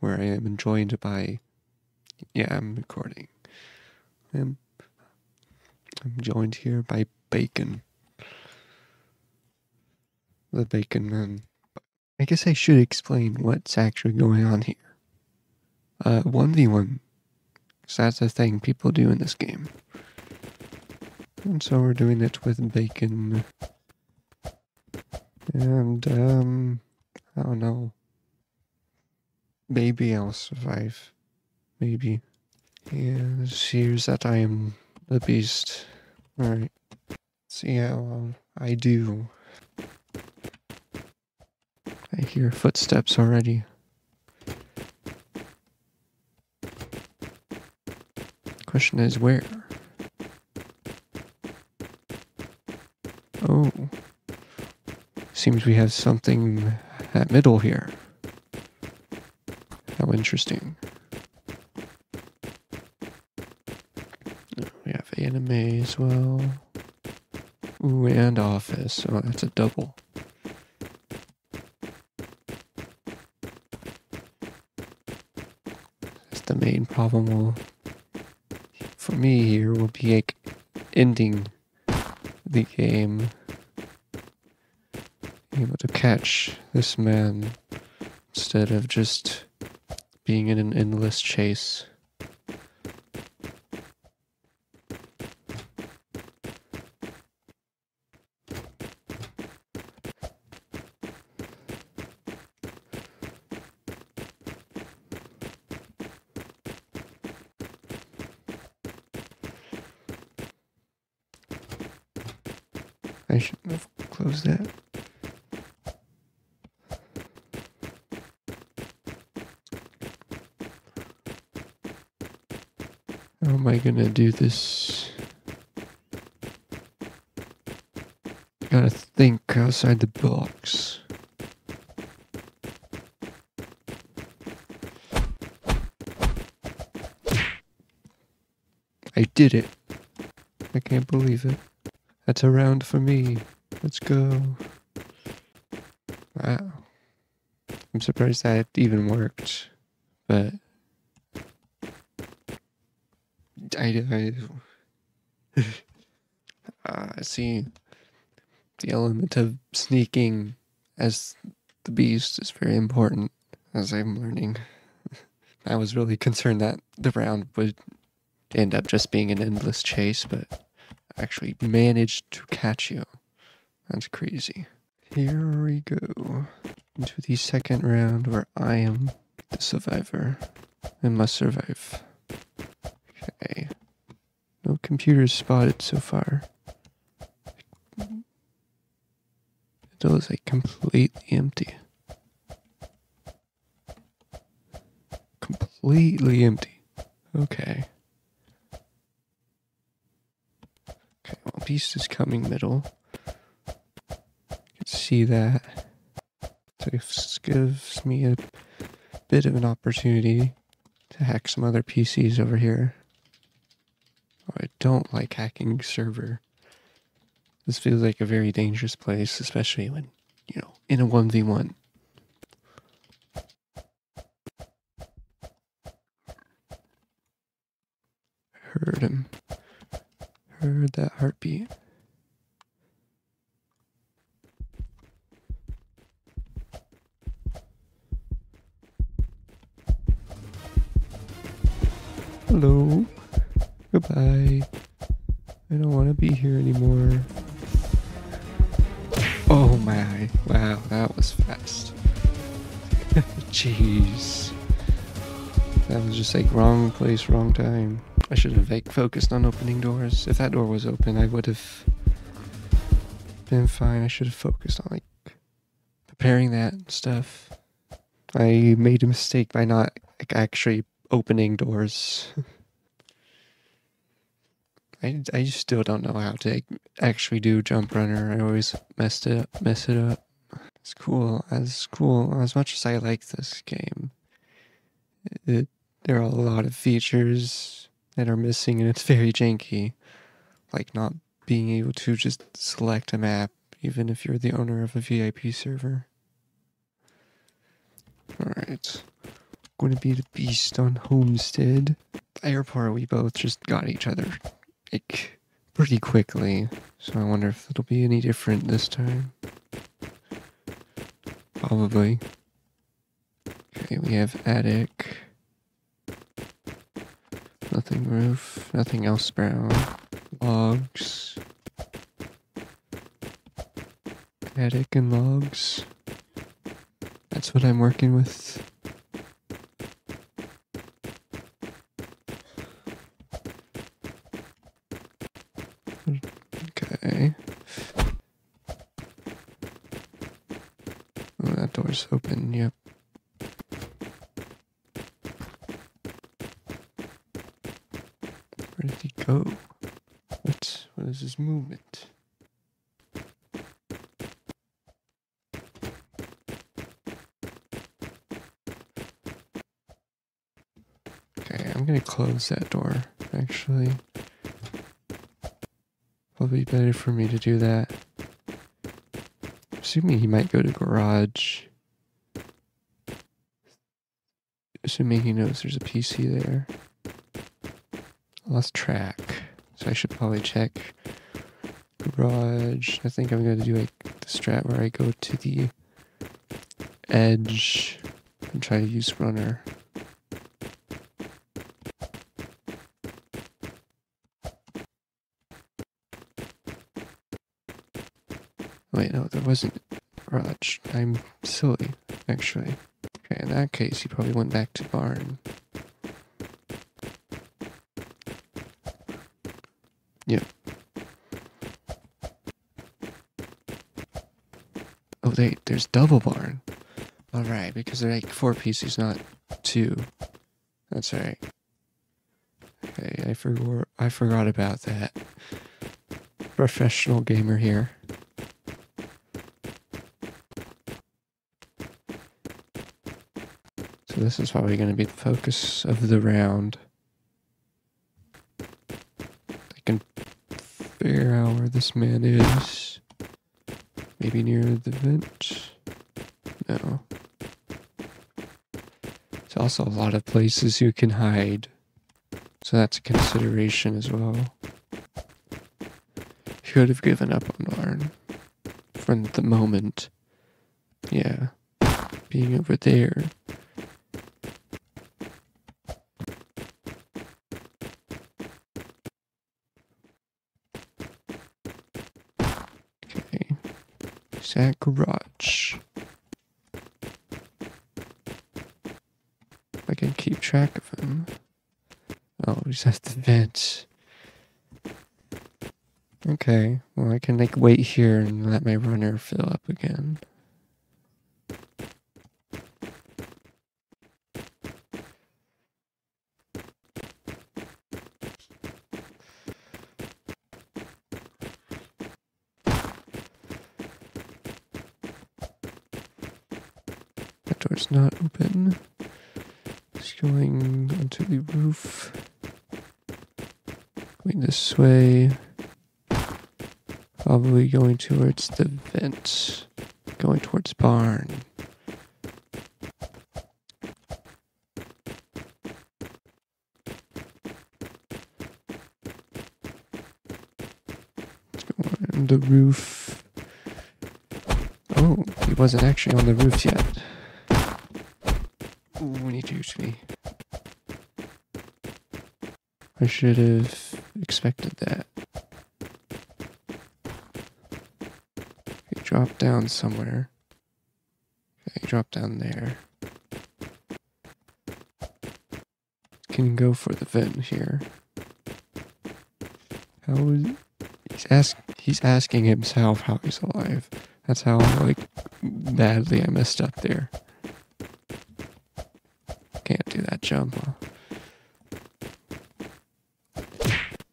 where I am joined by. Yeah, I'm recording. I'm, I'm joined here by Bacon. The Bacon Man. I guess I should explain what's actually going on here. Uh, 1v1. Because that's a thing people do in this game. And so we're doing it with Bacon. And, um, I don't know. Maybe I'll survive. Maybe. Yeah, here's that I am the beast. Alright. See how I do. I hear footsteps already. Question is where? Oh. Seems we have something at middle here. Interesting. Oh, we have anime as well. Ooh, and office. Oh, that's a double. That's the main problem will for me here will be like ending the game able to catch this man instead of just being in an endless chase. I should have closed that. How am I gonna do this? Gotta think outside the box. I did it. I can't believe it. That's a round for me. Let's go. Wow. I'm surprised that even worked. But I, I, uh, see the element of sneaking as the beast is very important, as I'm learning. I was really concerned that the round would end up just being an endless chase, but I actually managed to catch you. That's crazy. Here we go into the second round where I am the survivor and must survive. Okay. No computers spotted so far. It looks like completely empty. Completely empty. Okay. Okay, well, beast is coming middle. You can see that. So this gives me a bit of an opportunity to hack some other PCs over here. I don't like hacking server. This feels like a very dangerous place, especially when, you know, in a 1v1. Heard him. Heard that heartbeat. Hello. Goodbye. I don't want to be here anymore. Oh my. Wow, that was fast. Jeez. That was just like wrong place, wrong time. I should have like focused on opening doors. If that door was open, I would have been fine. I should have focused on like preparing that stuff. I made a mistake by not like, actually opening doors. I, I still don't know how to actually do jump runner. I always messed it up, mess it up. It's cool. As cool as much as I like this game, it, there are a lot of features that are missing, and it's very janky. Like not being able to just select a map, even if you're the owner of a VIP server. All right, going to be the beast on Homestead. Airport, we both just got each other like pretty quickly, so I wonder if it'll be any different this time. Probably. Okay, we have attic. Nothing roof, nothing else brown. Logs. Attic and logs. That's what I'm working with. Okay. Oh, that door's open, yep. Where did he go? What? What is his movement? Okay, I'm gonna close that door, actually. Probably better for me to do that. Assuming he might go to garage. Assuming he knows there's a PC there. Lost track. So I should probably check garage. I think I'm gonna do like the strat where I go to the edge and try to use runner. Wait, no, there wasn't garage. I'm silly, actually. Okay, in that case, he probably went back to barn. Yep. Oh, wait, there's double barn. Alright, because they're like four pieces, not two. That's right. Okay, I forgot I forgot about that. Professional gamer here. This is probably going to be the focus of the round. I can figure out where this man is. Maybe near the vent. No. There's also a lot of places you can hide. So that's a consideration as well. Should have given up on Arn. From the moment. Yeah. Being over there. Okay. That garage? I can keep track of him. Oh, he's at the vent. Okay, well, I can like wait here and let my runner fill up again. Door's not open. Just going onto the roof. Going this way. Probably going towards the vent. Going towards barn. The roof. Oh, he wasn't actually on the roof yet. Me. I should have expected that. He dropped down somewhere. Okay, drop down there. Can go for the vent here. How is he's ask he's asking himself how he's alive. That's how like badly I messed up there. Can't do jump.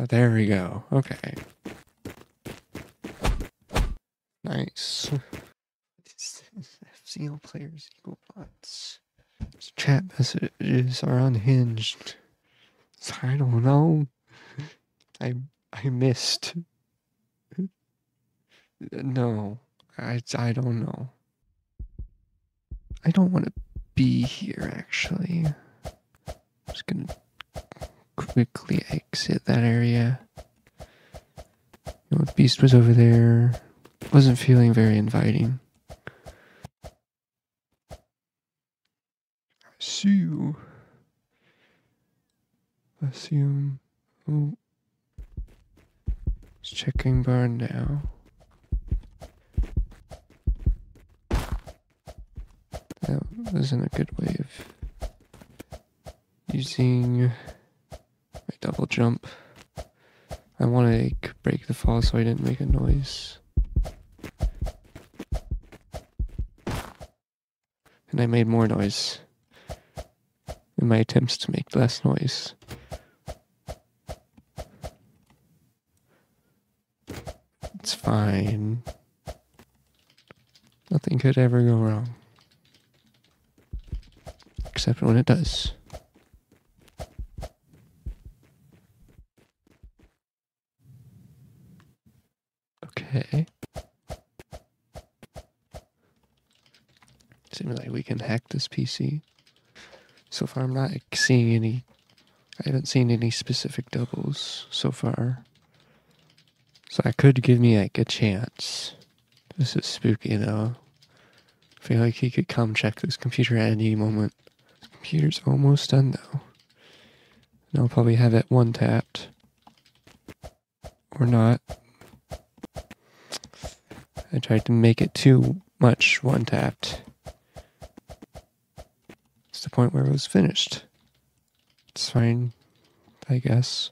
Oh, there we go. Okay. Nice. FCL players equal bots. Chat messages are unhinged. I don't know. I I missed. No, I I don't know. I don't want to be here actually. Just gonna quickly exit that area. You know, Beast was over there. Wasn't feeling very inviting. See you. Assume. Oh. It's checking barn now. That wasn't a good way of using my double jump. I want to like, break the fall so I didn't make a noise. And I made more noise in my attempts to make less noise. It's fine. Nothing could ever go wrong. Except when it does. Okay. Seems like we can hack this PC. So far, I'm not seeing any. I haven't seen any specific doubles so far. So I could give me like a chance. This is spooky though. I feel like he could come check this computer at any moment. This computer's almost done though. And I'll probably have it one tapped. Or not. I tried to make it too much one tapped. The point where it was finished. It's fine, I guess.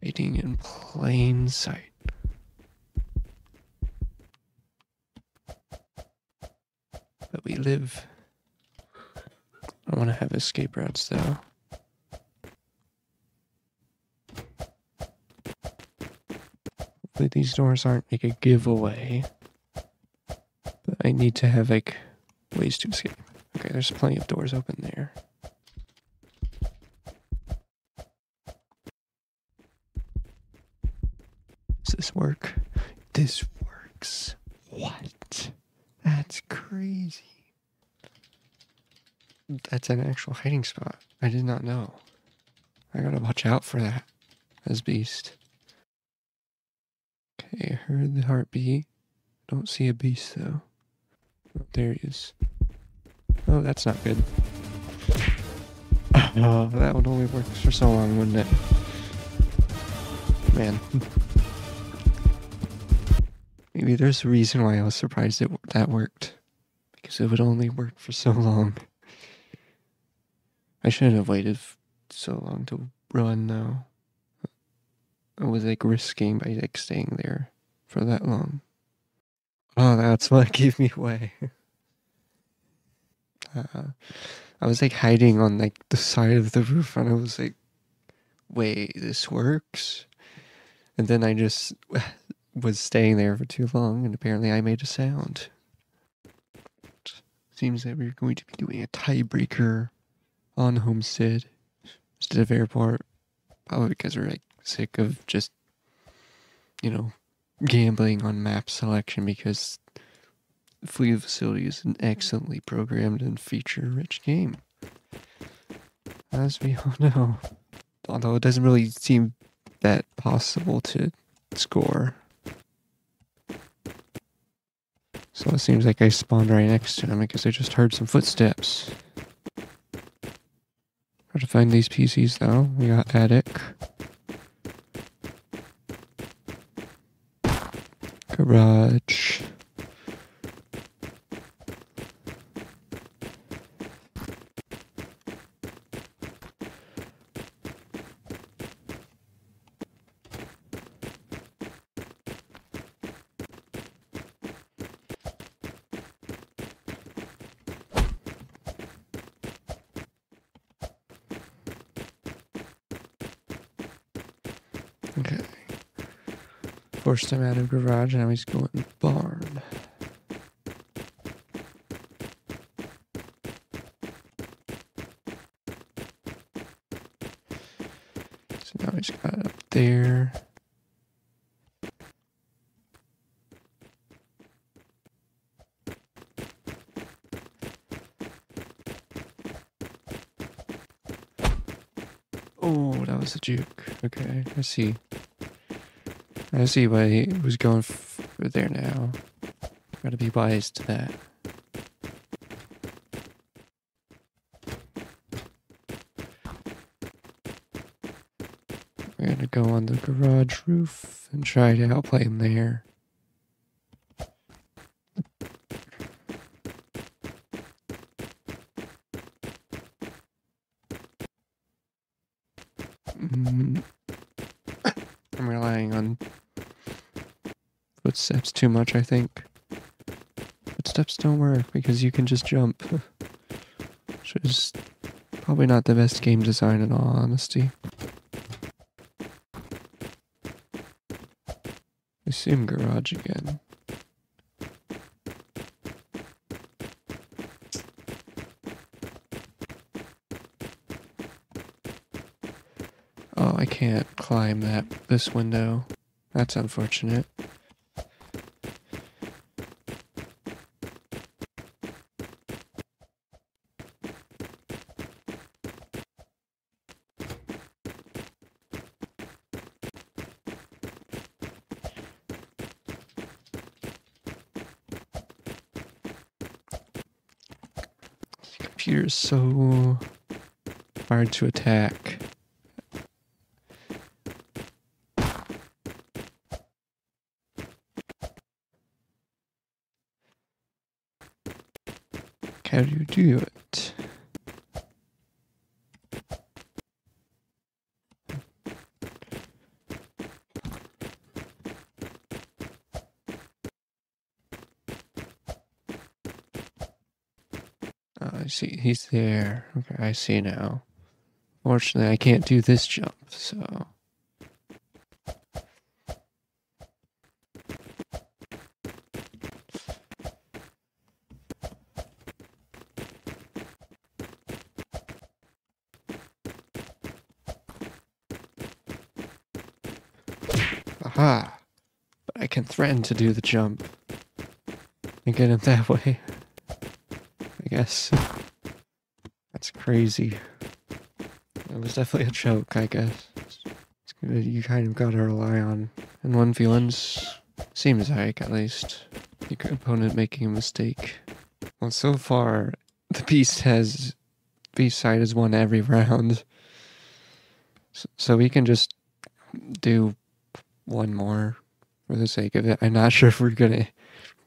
Hiding in plain sight. But we live. I want to have escape routes though. Hopefully these doors aren't like a giveaway. But I need to have like ways to escape. Okay, there's plenty of doors open there. Does this work? This works. What? That's crazy. That's an actual hiding spot. I did not know. I gotta watch out for that as beast. Okay, heard the heartbeat. Don't see a beast though. Oh, there he is. Oh, that's not good. That would only work for so long, wouldn't it? Man. Maybe there's a reason why I was surprised it that worked. Because it would only work for so long. I shouldn't have waited so long to run though. I was like risking by like staying there for that long. Oh, that's what gave me away. Uh, I was like hiding on like the side of the roof and I was like, wait, this works? And then I just was staying there for too long and apparently I made a sound. Seems that we're going to be doing a tiebreaker on Homestead instead of Airport. Probably because we're like sick of just, you know, gambling on map selection because Flee the Facility is an excellently programmed and feature rich game. As we all know. Although it doesn't really seem that possible to score. So it seems like I spawned right next to him because I just heard some footsteps. Hard to find these PCs though. We got Attic. Garage. Okay. First time out of garage, now he's going barn. So now he's got it up there. Oh, that was a juke. Okay, I see. I see why he was going for there now. Gotta be wise to that. We're gonna go on the garage roof and try to outplay him there. Mm. I'm relying on footsteps too much, I think. Footsteps don't work because you can just jump. Which is probably not the best game design in all honesty. Assume garage again. Oh, I can't climb that this window. That's unfortunate. Computer is so hard to attack. How do you do it? Oh, I see. He's there. Okay, I see now. Fortunately, I can't do this jump, so. Aha! But I can threaten to do the jump and get him that way. I guess. Crazy. It was definitely a joke, I guess. You kind of gotta rely on. And 1v1s seems like, at least, your opponent making a mistake. Well, so far, the Beast has. Beast side has won every round. So we can just do one more for the sake of it. I'm not sure if we're gonna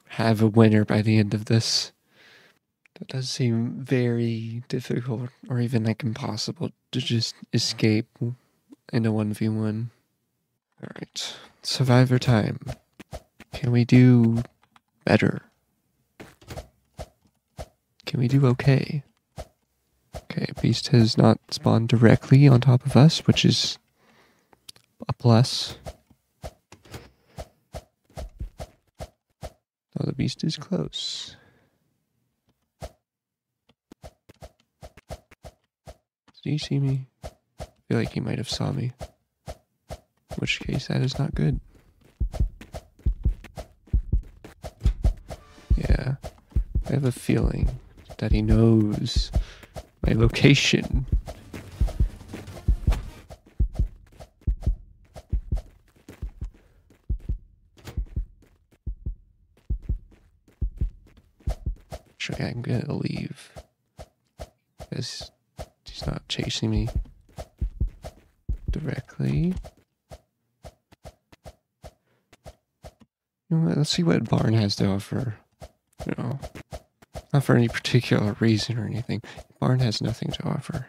have a winner by the end of this. That does seem very difficult or even like impossible to just escape in a 1v1. Alright. Survivor time. Can we do better? Can we do okay? Okay, Beast has not spawned directly on top of us, which is a plus. Oh, the beast is close. Did he see me? I feel like he might have saw me. In which case, that is not good. Yeah, I have a feeling that he knows my location. Actually, I'm gonna leave. Because he's chasing me directly. You know what? Let's see what Barn has to offer. You know, not for any particular reason or anything. Barn has nothing to offer.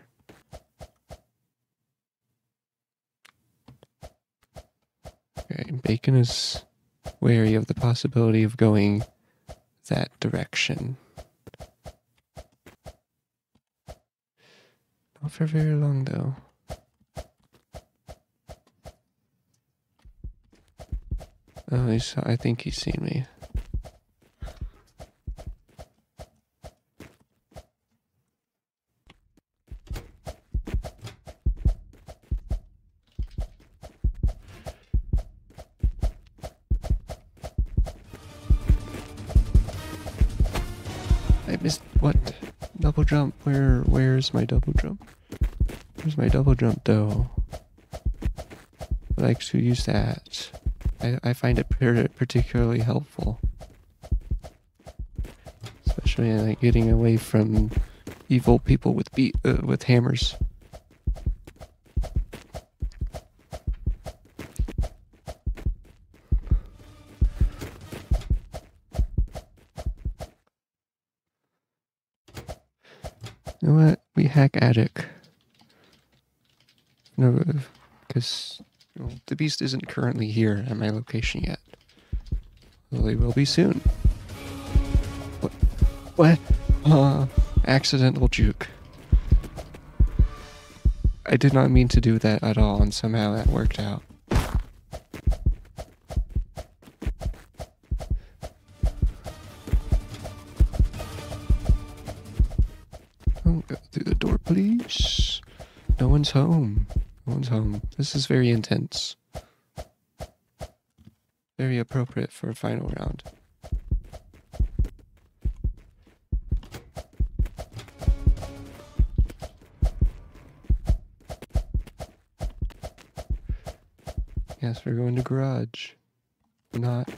Okay, Bacon is wary of the possibility of going that direction. Not for very long, though. Oh, he's, I think he's seen me. My double jump? Where's my double jump though? I like to use that. I, I find it particularly helpful. Especially in like getting away from evil people with beat uh, with hammers. You know what? Hack attic. No, because know, the beast isn't currently here at my location yet. Well, he will be soon. What? What? Uh, accidental juke. I did not mean to do that at all, and somehow that worked out. One's home. No one's home. This is very intense. Very appropriate for a final round. Yes, we're going to garage. Not.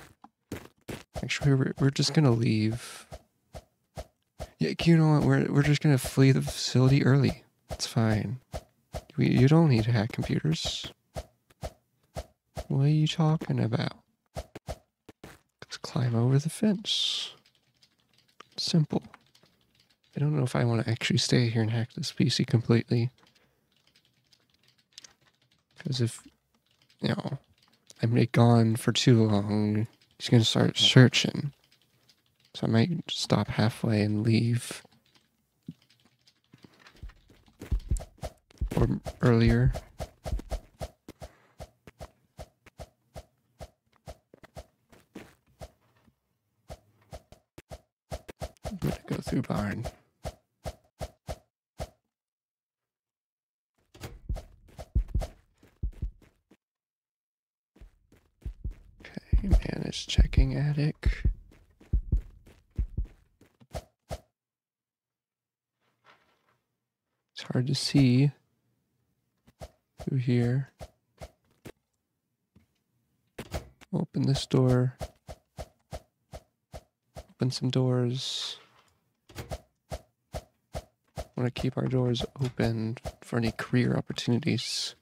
Actually, we're, we're just gonna leave. Yeah, you know what? We're, we're just gonna flee the facility early. It's fine. You don't need to hack computers. What are you talking about? Let's climb over the fence. Simple. I don't know if I want to actually stay here and hack this PC completely. Because if, you know, I'm gone for too long, he's going to start searching. So I might stop halfway and leave. Or earlier. I'm gonna go through barn. Okay, manage checking attic. It's hard to see through here. Open this door. Open some doors. Want to keep our doors open for any career opportunities,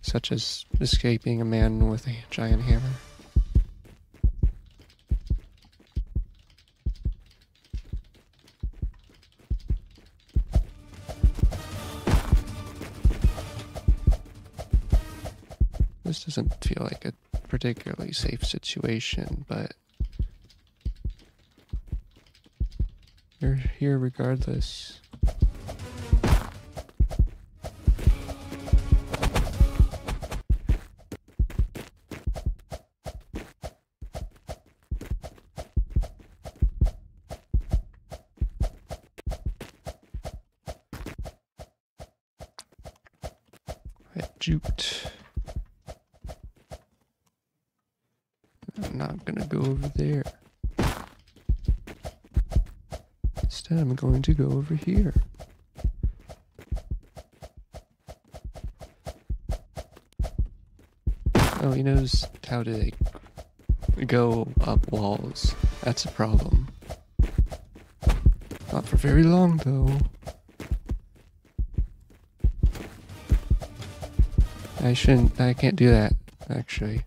such as escaping a man with a giant hammer. Particularly safe situation, but you're here regardless. I'm not gonna go over there. Instead, I'm going to go over here. Oh, he knows how to go up walls. That's a problem. Not for very long, though. I shouldn't. I can't do that, actually.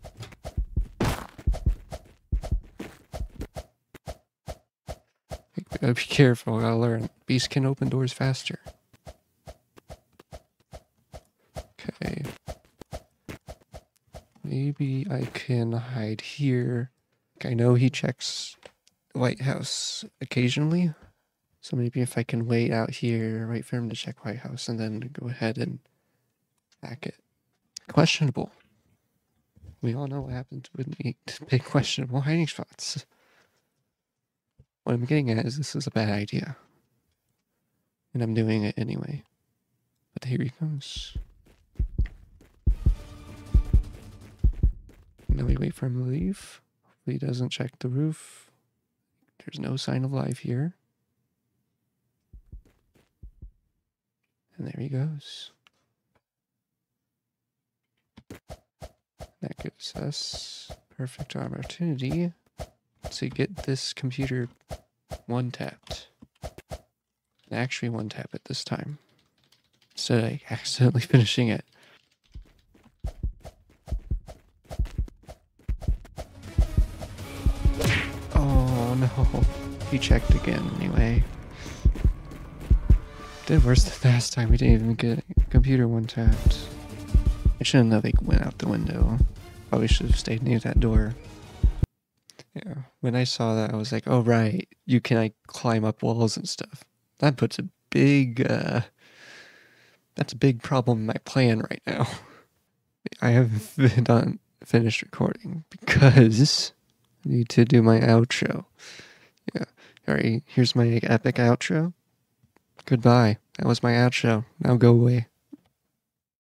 Gotta be careful, gotta learn. Beast can open doors faster. Okay. Maybe I can hide here. I know he checks White House occasionally. So maybe if I can wait out here, wait for him to check White House, and then go ahead and hack it. Questionable. We all know what happens when we pick questionable hiding spots. What I'm getting at is this is a bad idea. And I'm doing it anyway. But here he comes. Now we wait for him to leave. Hopefully he doesn't check the roof. There's no sign of life here. And there he goes. That gives us perfect opportunity to get this computer one tapped. Actually, one tap it this time. Instead of like, accidentally finishing it. Oh no. He checked again anyway. Did worse than last time. We didn't even get computer one tapped. I shouldn't have like went out the window. Probably should have stayed near that door. When I saw that, I was like, "Oh right, you can like climb up walls and stuff." That puts a big, uh, that's a big problem in my plan right now. I haven't finished recording because I need to do my outro. Yeah. All right. Here's my epic outro. Goodbye. That was my outro. Now go away.